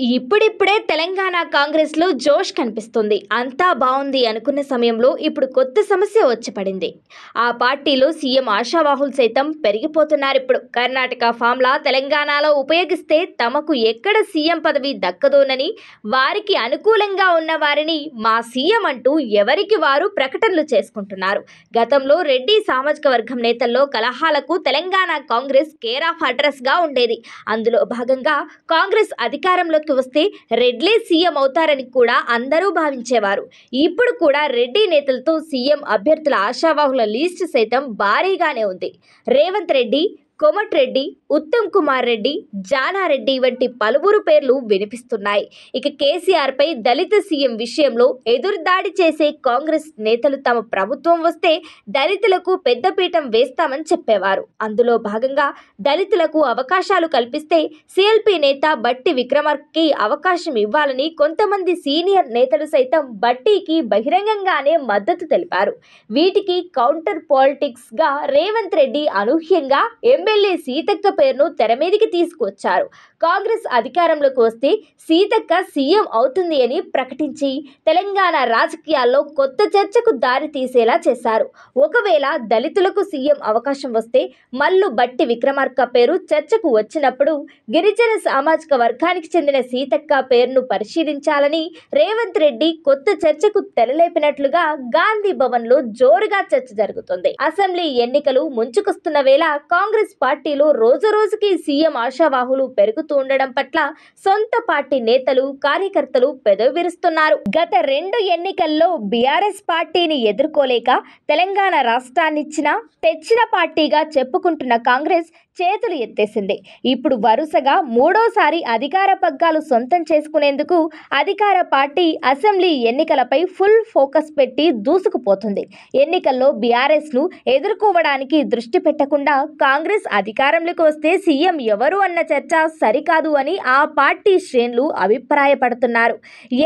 ఇప్పుడిప్పుడే తెలంగాణ కాంగ్రెస్లో జోష్ కనిపిస్తుంది. అంతా బాగుంది అనుకున్న సమయంలో ఇప్పుడు కొత్త సమస్య వచ్చి పడింది ఆ పార్టీలో సీఎం ఆశావాహుల్ సైతం పెరిగిపోతున్నారు ఇప్పుడు. కర్ణాటక ఫామ్లా తెలంగాణలో ఉపయోగిస్తే తమకు ఎక్కడ సీఎం పదవి దక్కదోనని వారికి అనుకూలంగా ఉన్న వారిని మా సీఎం అంటూ ఎవరికి వారు ప్రకటనలు చేసుకుంటున్నారు. గతంలో రెడ్డి సామాజిక వర్గం నేతల్లో కలహాలకు తెలంగాణ కాంగ్రెస్ కేర్ ఆఫ్ అడ్రస్గా ఉండేది. అందులో భాగంగా కాంగ్రెస్ అధికారంలో అధికారంలోకి వస్తే రెడ్లే సీఎం అవుతారని కూడా అందరూ భావించేవారు. ఇప్పుడు కూడా రెడ్డి నేతలతో సీఎం అభ్యర్థుల ఆశావాహుల లిస్ట్ సైతం భారీగానే ఉంది. రేవంత్ రెడ్డి కోమటిరెడ్డి ఉత్తమ్ కుమార్ రెడ్డి జానారెడ్డి వంటి పలువురు పేర్లు వినిపిస్తున్నాయి. ఇక కేసీఆర్ పై దళిత సీఎం విషయంలో ఎదురుదాడి చేసే కాంగ్రెస్ నేతలు తమ ప్రభుత్వం వస్తే దళితులకు పెద్దపీఠం వేస్తామని చెప్పేవారు. అందులో భాగంగా దళితులకు అవకాశాలు కల్పిస్తే సిఎల్పి నేత బట్టి విక్రమార్కి అవకాశం ఇవ్వాలని కొంతమంది సీనియర్ నేతలు సైతం బట్టీకి బహిరంగంగానే మద్దతు తెలిపారు. వీటికి కౌంటర్ పాలిటిక్స్గా రేవంత్ రెడ్డి అనూహ్యంగా ఎమ్మెల్యే సీతక్క పేరును తెర మీదికి తీసుకువచ్చారు కాంగ్రెస్ అధికారంలోకి వస్తే సీతక్క సీఎం అవుతుంది అని ప్రకటించి తెలంగాణ రాజకీయాల్లో కొత్త చర్చకు దారి తీసేలా చేశారు. ఒకవేళ దళితులకు సీఎం అవకాశం వస్తే మల్లు బట్టి విక్రమార్క పేరు చర్చకు వచ్చినప్పుడు గిరిజన సామాజిక వర్గానికి చెందిన సీతక్క పేరును పరిశీలించాలని రేవంత్ రెడ్డి కొత్త చర్చకు తెరలేపినట్లుగా గాంధీ భవన్లో జోరుగా చర్చ జరుగుతుంది. అసెంబ్లీ ఎన్నికలు ముంచుకొస్తున్న వేళ కాంగ్రెస్ పార్టీలో రోజు రోజుకి సీఎం ఆశావాహులు పెరుగుతూ ఉండడం పట్ల సొంత పార్టీ నేతలు కార్యకర్తలు పెదవి విరుస్తున్నారు గత రెండు ఎన్నికల్లో బీఆర్ఎస్ పార్టీని ఎదుర్కోలేక తెలంగాణ రాష్ట్రాన్నిచ్చిన తెచ్చిన పార్టీగా చెప్పుకుంటున్న కాంగ్రెస్ చేతులు ఎత్తేసింది. ఇప్పుడు వరుసగా మూడోసారి అధికార పగ్గాలు సొంతం చేసుకునేందుకు అధికార పార్టీ అసెంబ్లీ ఎన్నికలపై ఫుల్ ఫోకస్ పెట్టి దూసుకుపోతుంది. ఎన్నికల్లో బీఆర్ఎస్ను ఎదుర్కోవడానికి దృష్టి పెట్టకుండా కాంగ్రెస్ అధికారంలోకి వస్తే సీఎం ఎవరు అన్న చర్చ సరి సరికాదు అని ఆ పార్టీ శ్రేణులు అభిప్రాయపడుతున్నారు.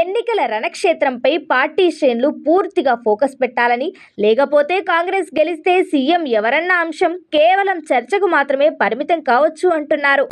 ఎన్నికల రణక్షేత్రంపై పార్టీ శ్రేణులు పూర్తిగా ఫోకస్ పెట్టాలని లేకపోతే కాంగ్రెస్ గెలిస్తే సీఎం ఎవరన్న అంశం కేవలం చర్చకు మాత్రమే పరిమితం కావచ్చు అంటున్నారు.